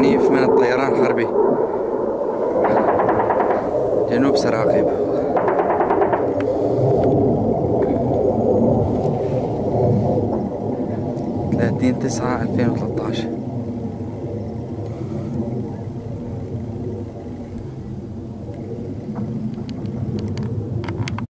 عنيف من الطيران الحربي. جنوب سراقيب. ثلاثين تسعة ألفين وثلاثة عشر.